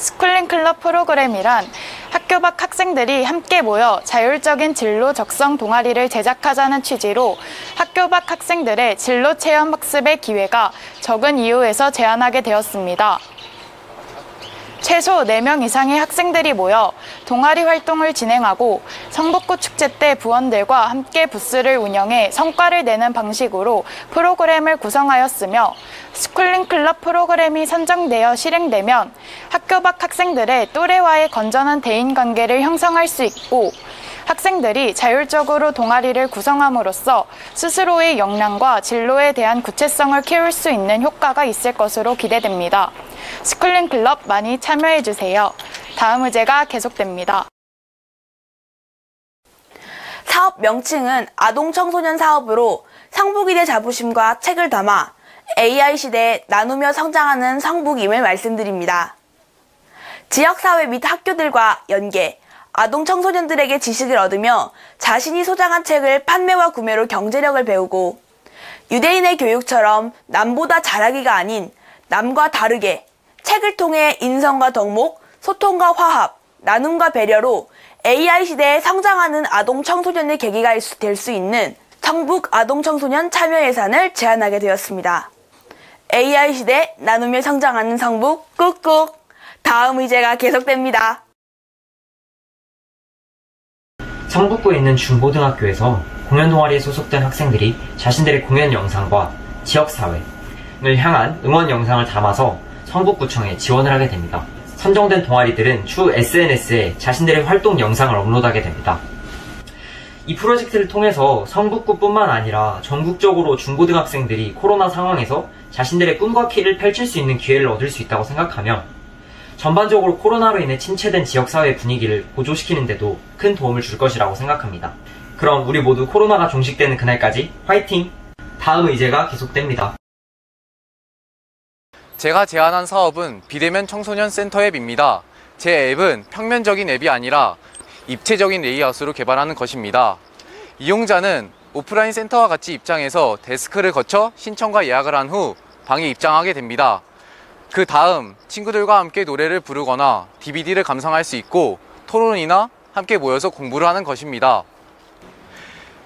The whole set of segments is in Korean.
schooling 클럽 프로그램이란 학교 밖 학생들이 함께 모여 자율적인 진로 적성 동아리를 제작하자는 취지로 학교 밖 학생들의 진로 체험 학습의 기회가 적은 이유에서 제안하게 되었습니다. 최소 4명 이상의 학생들이 모여 동아리 활동을 진행하고 성북구 축제 때 부원들과 함께 부스를 운영해 성과를 내는 방식으로 프로그램을 구성하였으며 schooling 클럽 프로그램이 선정되어 실행되면 학교 밖 학생들의 또래와의 건전한 대인 관계를 형성할 수 있고 학생들이 자율적으로 동아리를 구성함으로써 스스로의 역량과 진로에 대한 구체성을 키울 수 있는 효과가 있을 것으로 기대됩니다. schooling 클럽 많이 참여해 주세요. 다음 의제가 계속됩니다. 사업 명칭은 아동 청소년 사업으로 성북이대 자부심과 책을 담아 AI 시대에 나누며 성장하는 성북임을 말씀드립니다. 지역사회 및 학교들과 연계, 아동 청소년들에게 지식을 얻으며 자신이 소장한 책을 판매와 구매로 경제력을 배우고 유대인의 교육처럼 남보다 잘하기가 아닌 남과 다르게 책을 통해 인성과 덕목, 소통과 화합, 나눔과 배려로 AI 시대에 성장하는 아동 청소년의 계기가 될 수 있는 성북 아동 청소년 참여 예산을 제안하게 되었습니다. AI 시대 나누며 성장하는 성북 꾹꾹 다음 의제가 계속됩니다. 성북구에 있는 중고등학교에서 공연 동아리에 소속된 학생들이 자신들의 공연 영상과 지역사회를 향한 응원 영상을 담아서 성북구청에 지원을 하게 됩니다. 선정된 동아리들은 추후 SNS에 자신들의 활동 영상을 업로드하게 됩니다. 이 프로젝트를 통해서 성북구뿐만 아니라 전국적으로 중고등학생들이 코로나 상황에서 자신들의 꿈과 키를 펼칠 수 있는 기회를 얻을 수 있다고 생각하며 전반적으로 코로나로 인해 침체된 지역사회 분위기를 고조시키는데도 큰 도움을 줄 것이라고 생각합니다. 그럼 우리 모두 코로나가 종식되는 그날까지 화이팅! 다음 의제가 계속됩니다. 제가 제안한 사업은 비대면 청소년 센터 앱입니다. 제 앱은 평면적인 앱이 아니라 입체적인 레이아웃으로 개발하는 것입니다. 이용자는 오프라인 센터와 같이 입장해서 데스크를 거쳐 신청과 예약을 한 후 방에 입장하게 됩니다. 그 다음 친구들과 함께 노래를 부르거나 DVD를 감상할 수 있고 토론이나 함께 모여서 공부를 하는 것입니다.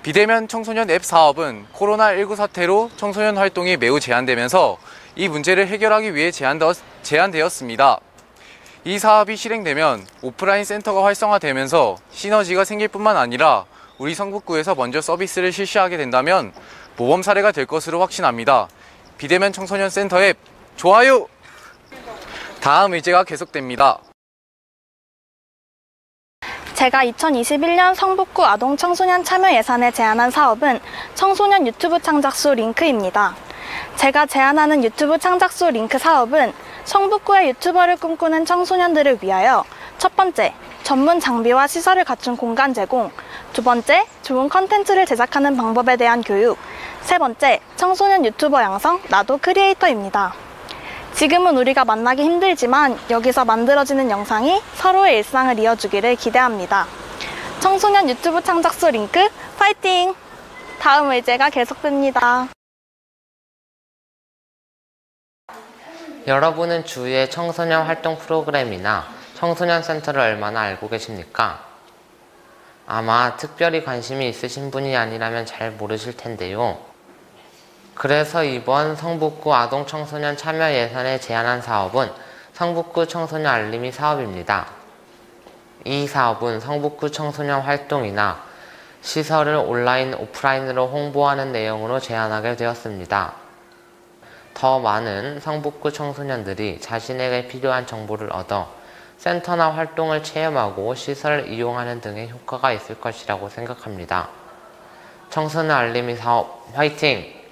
비대면 청소년 앱 사업은 코로나19 사태로 청소년 활동이 매우 제한되면서 이 문제를 해결하기 위해 제안되었습니다. 이 사업이 실행되면 오프라인 센터가 활성화되면서 시너지가 생길 뿐만 아니라 우리 성북구에서 먼저 서비스를 실시하게 된다면 모범 사례가 될 것으로 확신합니다. 비대면 청소년 센터 앱 좋아요! 다음 의제가 계속됩니다. 제가 2021년 성북구 아동 청소년 참여 예산에 제안한 사업은 청소년 유튜브 창작소 링크입니다. 제가 제안하는 유튜브 창작소 링크 사업은 성북구의 유튜버를 꿈꾸는 청소년들을 위하여 첫 번째, 전문 장비와 시설을 갖춘 공간 제공, 두 번째, 좋은 컨텐츠를 제작하는 방법에 대한 교육, 세 번째, 청소년 유튜버 양성, 나도 크리에이터입니다. 지금은 우리가 만나기 힘들지만 여기서 만들어지는 영상이 서로의 일상을 이어주기를 기대합니다. 청소년 유튜브 창작소 링크 파이팅! 다음 의제가 계속됩니다. 여러분은 주위의 청소년 활동 프로그램이나 청소년 센터를 얼마나 알고 계십니까? 아마 특별히 관심이 있으신 분이 아니라면 잘 모르실 텐데요. 그래서 이번 성북구 아동청소년 참여 예산에 제안한 사업은 성북구 청소년 알림이 사업입니다. 이 사업은 성북구 청소년 활동이나 시설을 온라인, 오프라인으로 홍보하는 내용으로 제안하게 되었습니다. 더 많은 성북구 청소년들이 자신에게 필요한 정보를 얻어 센터나 활동을 체험하고 시설을 이용하는 등의 효과가 있을 것이라고 생각합니다. 청소년 알림이 사업 화이팅!